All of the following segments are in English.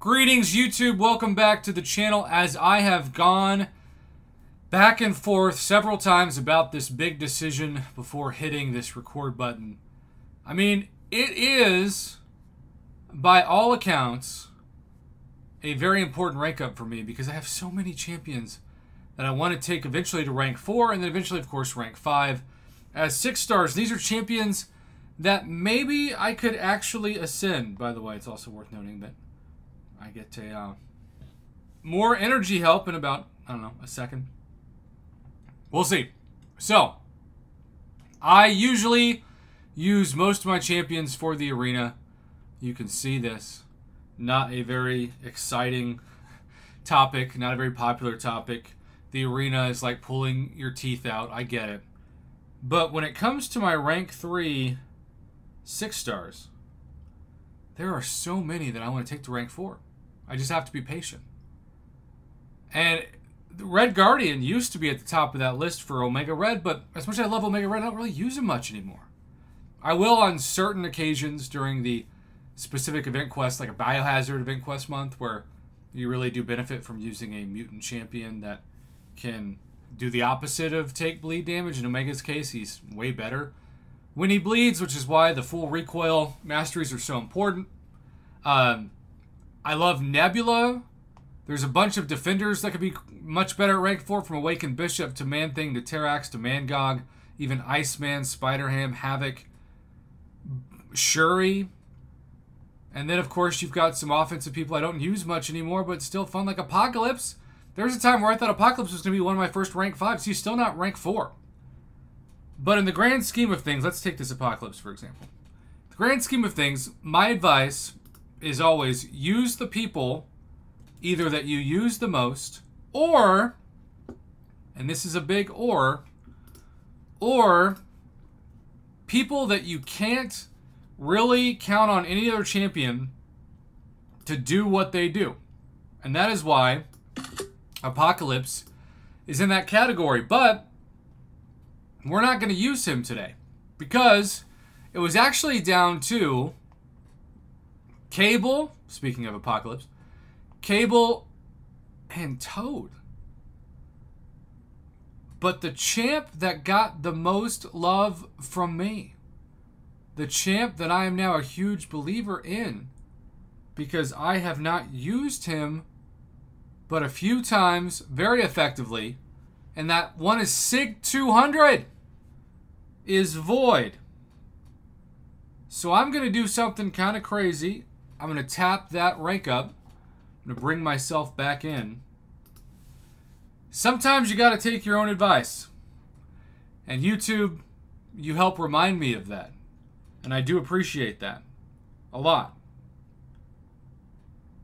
Greetings, YouTube. Welcome back to the channel as I have gone back and forth several times about this big decision before hitting this record button. I mean, it is, by all accounts, a very important rank up for me because I have so many champions that I want to take eventually to rank 4 and then eventually, of course, rank 5. As 6 stars, these are champions that maybe I could actually ascend. By the way, it's also worth noting that I get a uh, more energy help in about, I don't know, a second. We'll see. So, I usually use most of my champions for the arena. You can see this. Not a very exciting topic, not a very popular topic. The arena is like pulling your teeth out. I get it. But when it comes to my rank 3 6 stars, there are so many that I want to take to rank 4. I just have to be patient. And the Red Guardian used to be at the top of that list for Omega Red, but as much as I love Omega Red, I don't really use him much anymore. I will on certain occasions during the specific event quest, like a Biohazard event quest month, where you really do benefit from using a mutant champion that can do the opposite of take bleed damage. In Omega's case, he's way better when he bleeds, which is why the full recoil masteries are so important. Um, I love Nebula. There's a bunch of defenders that could be much better at rank 4, from Awakened Bishop to Man-Thing to Terrax to Mangog, even Iceman, Spider-Ham, Havoc, Shuri. And then, of course, you've got some offensive people I don't use much anymore, but still fun, like Apocalypse. There was a time where I thought Apocalypse was going to be one of my first rank 5s. He's still not rank 4. But in the grand scheme of things, let's take this Apocalypse, for example. The grand scheme of things, my advice is always use the people either that you use the most or and this is a big or or people that you can't really count on any other champion to do what they do. And that is why Apocalypse is in that category. But we're not going to use him today because it was actually down to Cable, speaking of Apocalypse, Cable and Toad. But the champ that got the most love from me, the champ that I am now a huge believer in, because I have not used him but a few times very effectively, and that one is SIG 200, is Void. So I'm going to do something kind of crazy. I'm going to tap that rank up. I'm going to bring myself back in. Sometimes you got to take your own advice. And YouTube, you help remind me of that. And I do appreciate that a lot.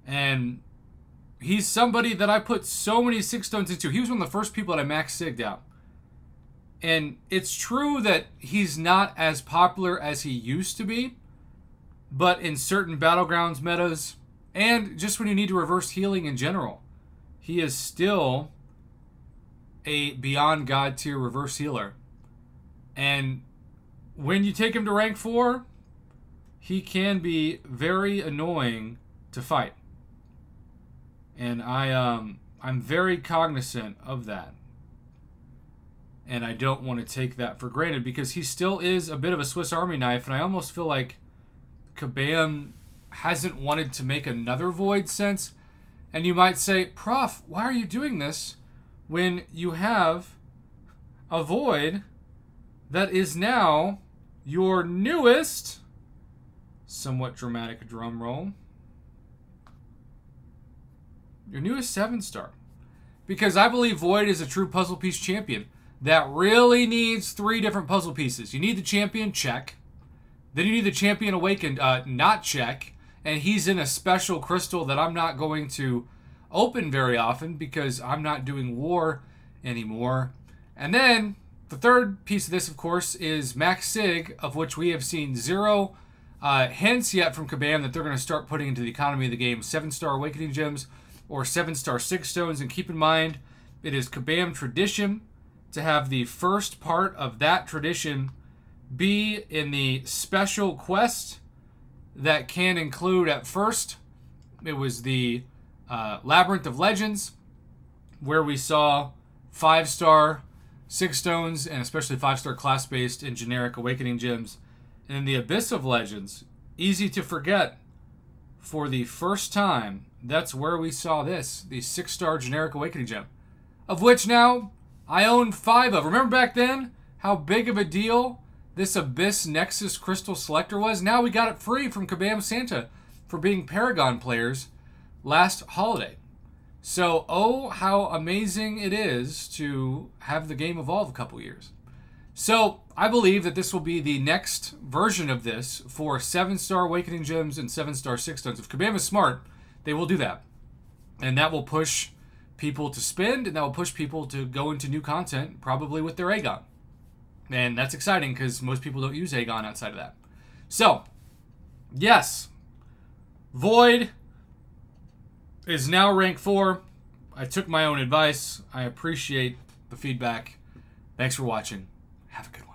And he's somebody that I put so many sig stones into. He was one of the first people that I max sigged out. And it's true that he's not as popular as he used to be. But in certain battlegrounds metas, and just when you need to reverse healing in general, he is still a beyond god tier reverse healer. And when you take him to rank 4, he can be very annoying to fight. And I um I'm very cognizant of that. And I don't want to take that for granted because he still is a bit of a Swiss Army knife and I almost feel like Kabam hasn't wanted to make another Void since. And you might say, Prof, why are you doing this when you have a Void that is now your newest, somewhat dramatic drum roll, your newest seven star? Because I believe Void is a true puzzle piece champion that really needs three different puzzle pieces. You need the champion, check. Then you need the Champion Awakened, uh, not check. And he's in a special crystal that I'm not going to open very often because I'm not doing war anymore. And then the third piece of this, of course, is Max Sig, of which we have seen zero uh, hints yet from Kabam that they're going to start putting into the economy of the game seven star Awakening Gems or seven star Sig Stones. And keep in mind, it is Kabam tradition to have the first part of that tradition be in the special quest that can include at first It was the uh, Labyrinth of Legends, where we saw five star, sig stones, and especially five star class based and generic Awakening gems. And in the Abyss of Legends, easy to forget, for the first time, that's where we saw this the six star generic Awakening gem, of which now I own five of. Remember back then how big of a deal this Abyss Nexus Crystal Selector was? Now we got it free from Kabam Santa for being Paragon players last holiday. So, oh, how amazing it is to have the game evolve a couple years. So, I believe that this will be the next version of this for 7 star Awakening Gems and 7 star Sig Stones. If Kabam is smart, they will do that. And that will push people to spend, and that will push people to go into new content, probably with their Aegon. And that's exciting because most people don't use Aegon outside of that. So, yes, Void is now rank 4. I took my own advice. I appreciate the feedback. Thanks for watching. Have a good